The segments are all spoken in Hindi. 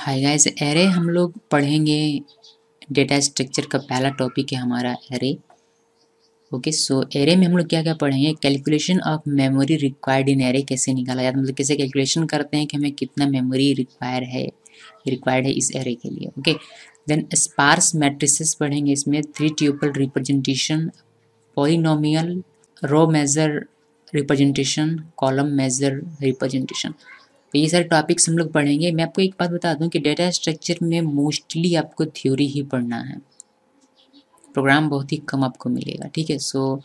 हाय गाइस एरे हम लोग पढ़ेंगे डेटा स्ट्रक्चर का पहला टॉपिक है हमारा एरे ओके सो एरे में हम लोग क्या क्या पढ़ेंगे? Calculation of memory required in array कैसे निकाला जाता है? मतलब कैसे कैलकुलेशन करते हैं कि हमें कितना मेमोरी रिक्वायर है रिक्वायर्ड है इस एरे के लिए। ओके देन स्पार्स मैट्रिसेस पढ़ेंगे इसमें। Three tuple representation polynomial row major representation column major representation तो ये सारे टॉपिक्स हम लोग पढ़ेंगे। मैं आपको एक बात बता दूँ कि डेटा स्ट्रक्चर में मोस्टली आपको थ्योरी ही पढ़ना है। प्रोग्राम बहुत ही कम आपको मिलेगा, ठीक है? सो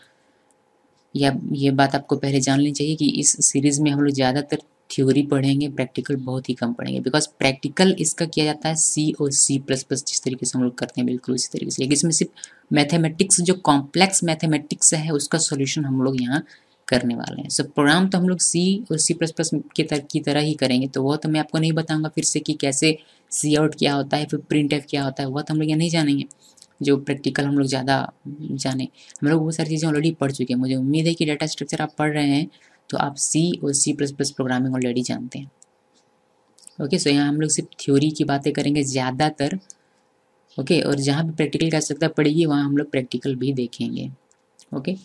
या ये बात आपको पहले जान लेनी चाहिए कि इस सीरीज़ में हम लोग ज़्यादातर थ्योरी पढ़ेंगे प्रैक्टिकल बहुत ही कम पढ़ेंगे। बिकॉज़ प्रैक्टिकल इसका किया जाता है सी और सी प्लस प्लस जिस तरीके से हम लोग करते हैं, बिल्कुल उसी तरीके से। लेकिन इसमें सिर्फ़ मैथमेटिक्स जो कॉम्प्लेक्स मैथमेटिक्स है, उसका सोल्यूशन हम लोग यहाँ करने वाले हैं। सब प्रोग्राम तो हम लोग सी और सी प्लस प्लस की तरह की तरह ही करेंगे तो वह तो मैं आपको नहीं बताऊँगा फिर से कि कैसे सी आउट क्या होता है फिर प्रिंट एफ़ क्या होता है वह तो हम लोग यहाँ नहीं जानेंगे जो प्रैक्टिकल हम लोग ज़्यादा जाने। हम लोग वो सारी चीज़ें ऑलरेडी पढ़ चुके हैं। मुझे उम्मीद है कि डाटा स्ट्रक्चर आप पढ़ रहे हैं तो आप सी और C plus plus programming already जानते हैं। ओके सो यहाँ हम लोग सिर्फ़ थ्योरी की बातें करेंगे ज़्यादातर। ओके okay, और जहाँ भी प्रैक्टिकल की आवश्यकता पड़ेगी वहाँ हम लोग प्रैक्टिकल भी देखेंगे। ओके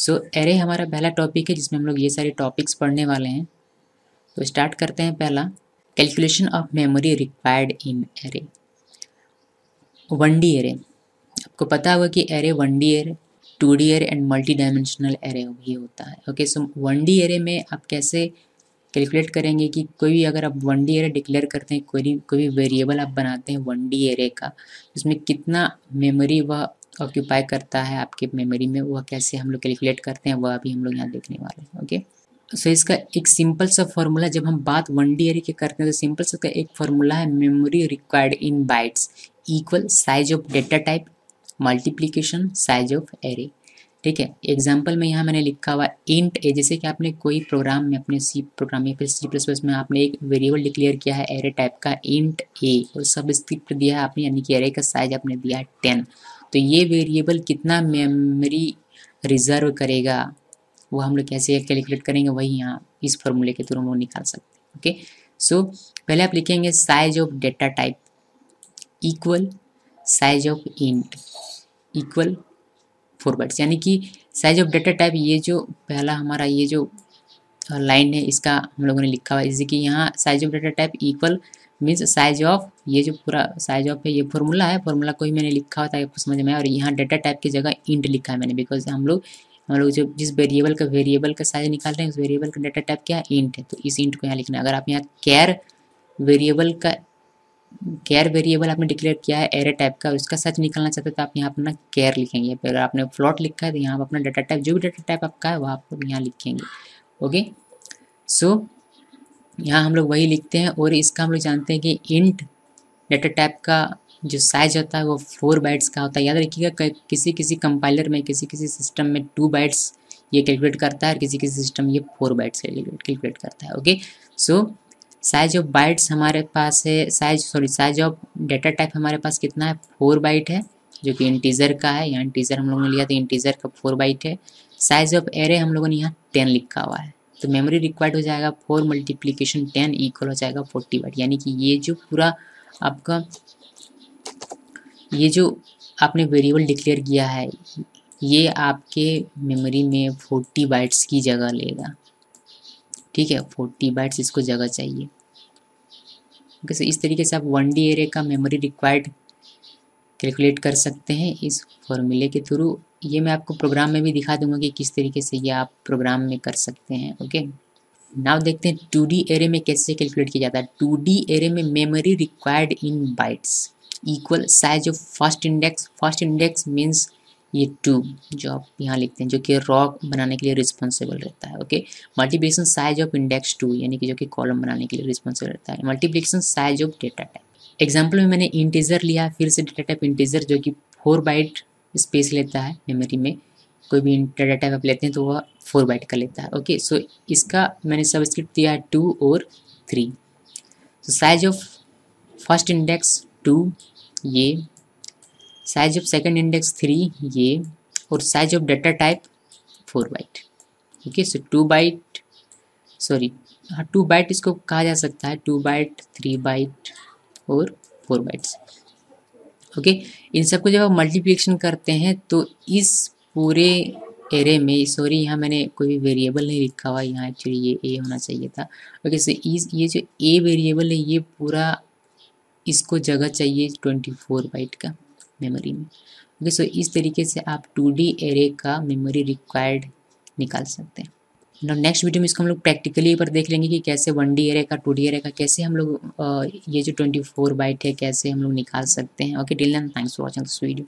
सो एरे हमारा पहला टॉपिक है जिसमें हम लोग ये सारे टॉपिक्स पढ़ने वाले हैं। तो स्टार्ट करते हैं पहला। Calculation of memory required in array one D array आपको पता होगा कि array one D array two D array and multi dimensional array ये होता है। Okay so one D array में आप कैसे कैलकुलेट करेंगे कि कोई भी अगर आप वन डी एरे डिक्लेयर करते हैं, कोई कोई भी वेरिएबल आप बनाते हैं वन डी एरे का उसमें कितना मेमोरी वह ऑक्यूपाई करता है आपके मेमोरी में वह कैसे हम लोग कैलकुलेट करते हैं वह अभी हम लोग यहाँ देखने वाले हैं ओके सो so, इसका एक सिंपल सा फॉर्मूला जब हम बात वन डी एरे की करते हैं तो सिंपल सा का एक फॉर्मूला है memory required in bytes equal size of data type multiplication size of array ठीक है? एग्ज़ाम्पल में यहाँ मैंने लिखा हुआ इंट ए जैसे कि आपने कोई प्रोग्राम में अपने सी प्रोग्राम या फिर सी प्लस प्लस में आपने एक वेरिएबल डिक्लेयर किया है एरे टाइप का इंट ए और सब स्क्रिप्ट दिया है आपने यानी कि एरे का साइज़ आपने दिया है टेन तो ये वेरिएबल कितना मेमोरी रिज़र्व करेगा, वो हम लोग कैसे कैलकुलेट करेंगे, वही यहाँ इस फॉर्मूले के थ्रू हम निकाल सकते हैं ओके सो पहले आप लिखेंगे size of data type equal size of int equal four bytes यानी कि साइज़ ऑफ़ डेटा टाइप ये जो पहला हमारा ये जो लाइन है, इसका हम लोगों ने लिखा हुआ है, जैसे कि यहाँ size of data type equal means size of ये जो पूरा साइज़ ऑफ़ है, ये फॉर्मूला है। फॉर्मूला कोई मैंने लिखा होता है आपको समझ में और यहाँ डेटा टाइप की जगह इंट लिखा है मैंने बिकॉज़ हम लोग हम लोग जो जिस वेरिएबल का वेरिएबल का साइज़ निकाल रहे हैं, उस वेरिएबल का डेटा टाइप क्या है? इंट है। तो इस इंट को यहाँ लिखना है। अगर आप यहाँ कैर वेरिएबल का कैर वेरिएबल आपने डिक्लेयर किया है एरे टाइप का, उसका सच निकालना चाहते हैं तो आप यहाँ अपना कैर लिखेंगे। अगर आपने फ्लॉट लिखा है तो यहाँ आप अपना डाटा टाइप जो भी डाटा टाइप आपका है, वो आप यहाँ लिखेंगे। ओके सो यहाँ हम लोग वही लिखते हैं और इसका हम लोग जानते हैं कि इंट डेटा टाइप का जो साइज़ होता है वो फोर बाइट्स का होता है। याद रखिएगा किसी किसी कंपाइलर में किसी किसी सिस्टम में टू बाइट्स ये कैलकुलेट करता है और किसी किसी सिस्टम ये फोर बाइट्स कैलकुलेट करता है okay so size of bytes हमारे पास है size sorry size of data type हमारे पास कितना है? फोर बाइट है, जो कि इंटीजर का है। यहाँ इंटीजर हम लोगों ने लिया था इंटीजर का फोर बाइट है। साइज़ ऑफ़ एरे हम लोगों ने यहाँ टेन लिखा हुआ है। तो मेमोरी रिक्वायर्ड हो जाएगा फोर मल्टीप्लीकेशन टेन इक्वल हो जाएगा फोर्टी बाइट यानी कि ये जो पूरा आपका, ये जो आपने वेरिएबल डिक्लेयर किया है, ये आपके मेमोरी में फोर्टी बाइट्स की जगह लेगा। ठीक है? फोर्टी बाइट्स इसको जगह चाहिए। ओके सर इस तरीके से आप वन डी एरे का मेमोरी रिक्वायर्ड कैलकुलेट कर सकते हैं इस फॉर्मूले के थ्रू ये मैं आपको प्रोग्राम में भी दिखा दूँगा कि किस तरीके से ये आप प्रोग्राम में कर सकते हैं ओके नाउ देखते हैं टू डी एरे में कैसे कैलकुलेट किया जाता है। टू डी एरे में memory required in bytes equal size of first index first index means ये टू जो आप यहाँ लिखते हैं, जो कि रॉक बनाने के लिए रिस्पॉन्सिबल रहता है okay multiplication size of index two यानी कि जो कि कॉलम बनाने के लिए रिस्पॉन्सिबल रहता है। Multiplication size of data type example में मैंने इंटीजर लिया, फिर से डेटा टाइप इंटीजर जो कि फोर बाइट स्पेस लेता है मेमोरी में। कोई भी डेटा टाइप आप लेते हैं तो वह फोर बाइट का लेता है। ओके सो इसका मैंने सबस्क्रिप्ट दिया है टू और three so size of first index two ये। Size of second index three ये। और size of data type four byte okay so two byte sorry हाँ टू बाइट इसको कहा जा सकता है। टू बाइट थ्री बाइट और फोर बाइट्स ओके इन सबको जब आप मल्टीप्लिकेशन करते हैं तो इस पूरे एरे में सॉरी यहाँ मैंने कोई भी वेरिएबल नहीं लिखा हुआ, यहाँ एक्चुअली ये ए होना चाहिए था। ओके सो इस, ये जो ए वेरिएबल है, ये पूरा इसको जगह चाहिए ट्वेंटी फोर बाइट का मेमोरी में। ओके सो इस तरीके से आप टू डी एरे का मेमोरी रिक्वायर्ड निकाल सकते हैं। नेक्स्ट वीडियो में इसको हम लोग प्रैक्टिकली पर देख लेंगे कि कैसे वन डी एरे का टू डी एरे का, कैसे हम लोग ये जो ट्वेंटी फोर बाइट है, कैसे हम लोग निकाल सकते हैं। Okay dill thanks for watching this video